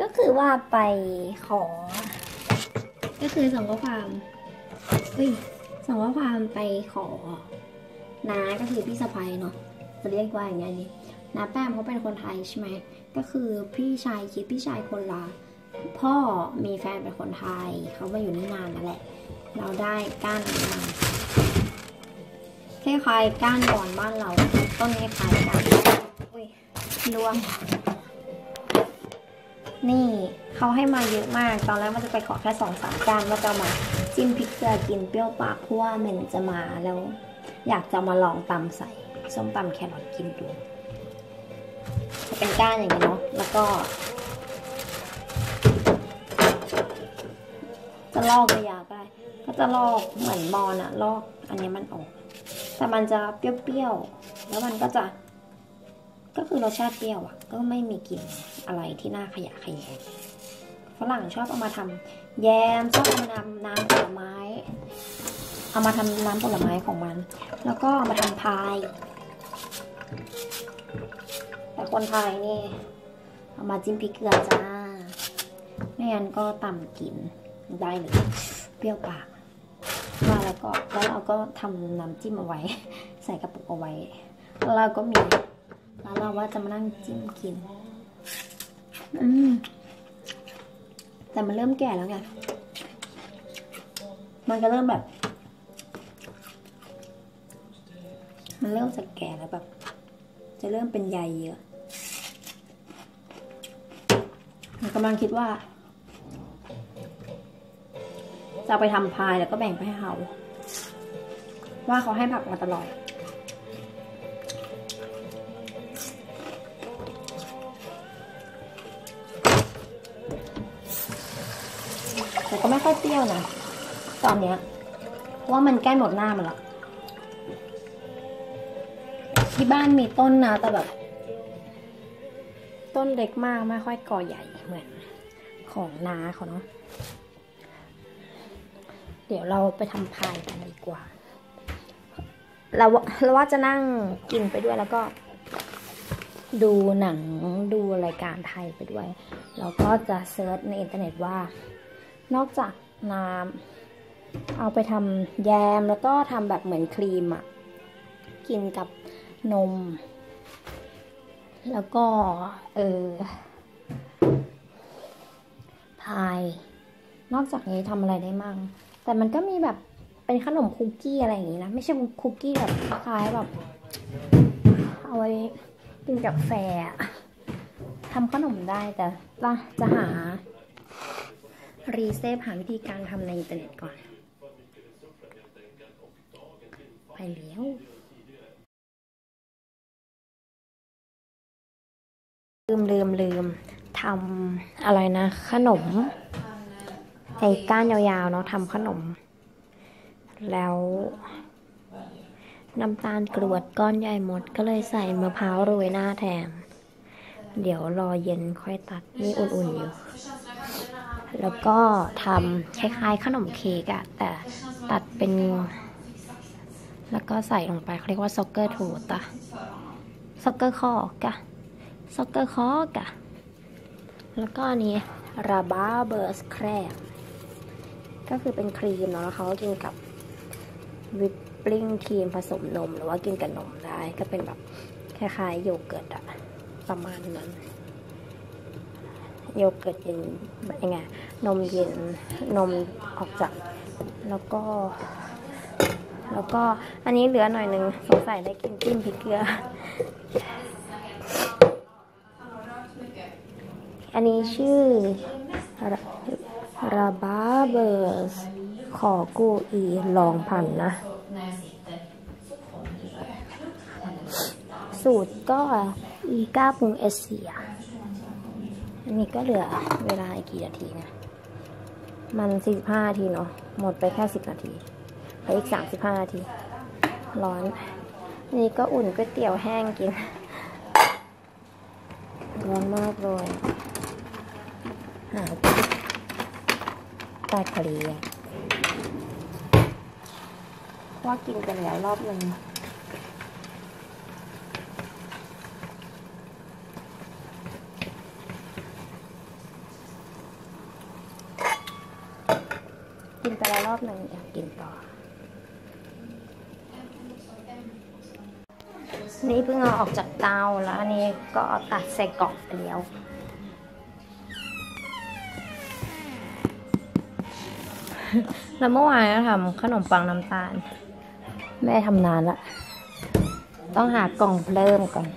ก็คือว่าไปขอ ก็คือส่งข้อความเฮ้ยส่งข้อความไปขอน้าก็คือพี่สะพ้ยเนาะจะเรียกว่าอย่างไงดีน้าแป้มเขาเป็นคนไทยใช่ไหมก็คือพี่ชายคิดพี่ชายคนละพ่อมีแฟนเป็นคนไทยเขามาอยู่นี่นานนั่นแหละ เราได้ก้านมาคล้ายๆก้านบอนบ้านเราต้นคล้ายกันอุ้ยล่วง นี่เขาให้มาเยอะมาก ตอนแรกมันจะไปขอแค่สองสามจานว่าจะมาจิ้มพริกเกลือกินเปรี้ยวปากเพราะว่าเมนจะมาแล้ว อยากจะมาลองตำใส่ส้มตำแครอทกินดูจะเป็นก้านอย่างนี้เนาะแล้วก็ จะลอกยาวก็ได้ก็จะลอกเหมือนบอลอะลอกอันนี้มันออก แต่มันจะเปรี้ยวๆแล้วมันก็จะ ก็คือรสชาติเปรี้ยวอะก็ไม่มีกลิ่นอะไรที่น่าขยะแขยงฝรั่งชอบเอามาทำแยมชอบเอามาทำน้ำผลไม้ เอามาทำน้ำผลไม้ของมัน แล้วก็เอามาทำพาย แต่คนไทยนี่ เอามาจิ้มพริกเกลือจ้าไม่งั้นก็ต่ำกินได้เลยเปรี้ยวปากมาแล้วก็แล้วเราก็ทำน้ำจิ้มเอาไว้ ใส่กระปุกเอาไว้ แล้วเราก็มี แล้วเราว่าจะมานั่งจิ้มกิน อืม แต่มันเริ่มแก่แล้วไง มันก็เริ่มแบบ มันเริ่มจะแก่แล้วแบบ จะเริ่มเป็นใยเยอะมันกำลังคิดว่าจะเอาไปทำพายแล้วก็แบ่งไปให้เขา ว่าเขาให้ผักมาตลอด แต่ก็ไม่ค่อยเปรี้ยวนะ ตอนเนี้ยเพราะว่ามันใกล้หมดหน้ามันแล้ว ที่บ้านมีต้นนะแต่แบบ ต้นเล็กมากไม่ค่อยก่อใหญ่เหมือนของนาเขาเนาะ เดี๋ยวเราไปทำพายกันดีกว่า เราเราว่าจะนั่งกินไปด้วยแล้วก็ ดูหนังดูรายการไทยไปด้วยแล้วก็จะเซิร์ชในอินเทอร์เน็ตว่า นอกจากน้ำเอาไปทำแยมแล้วก็ทำแบบเหมือนครีมอะกินกับนม แล้วก็ เออพาย นอกจากนี้ทำอะไรได้มั่ง แต่มันก็มีแบบเป็นขนมคุกกี้อะไรอย่างนี้นะ ไม่ใช่คุกกี้แบบคล้ายแบบเอาไว้กินกับแฟทำขนมได้แต่ละจะหา รีเซฟหาวิธีการทำในอินเทอร์เน็ตก่อน ไปแล้วลืมลืมลืมทำอะไรนะ ขนมไอ้ก้านยาวๆเนาะทำขนม แล้วน้ำตาลกรวดก้อนใหญ่หมดก็เลยใส่มะพร้าวโรยหน้าแทน เดี๋ยวรอเย็นค่อยตัดนี่อุ่นๆอยู่ แล้วก็ทำคล้ายๆขนมเค้กอะแต่ตัดเป็น แล้วก็ใส่ลงไปเขาเรียกว่า sockertårta sockerkaka sockerkaka แล้วก็อันนี้ rabarberkräm ก็คือเป็นครีมเนาะแล้วเขาก็กินกับ whipping cream ผสมนม หรือว่ากินกับนมได้ ก็เป็นแบบคล้ายๆโยเกิร์ตอะประมาณนั้น โยเกิร์ตเย็นยังไงนมเย็นนมออกจากแล้วก็ แล้วก็อันนี้เหลือหน่อยหนึ่งสงสัยได้กินจิ้มพริกเกลือ อันนี้ชื่อราบาเบอร์สขอกูอีลองพันนะ สูตรก็อีก้าปรุงเอเชีย อันนี้ก็เหลือเวลาอีกกี่นาทีนะ มันสี่ห้านาทีเนาะ หมดไปแค่สิบนาทีไปอีกสามสิบห้านาที ร้อน นี่ก็อุ่นก๋วยเตี๋ยวแห้งกิน ร้อนมากเลยหาตาทะเลว่ากินไปแล้วรอบหนึ่ง กินไปแล้วรอบหนึ่งอยากกินต่อ นี่เพิ่งเอาออกจากเตาแล้วอันนี้ก็ตัดใส่กล่องไปแล้วแล้วเมื่อวานก็ทำขนมปังน้ำตาล แม่ทำนานละ ต้องหากล่องเริ่มก่อน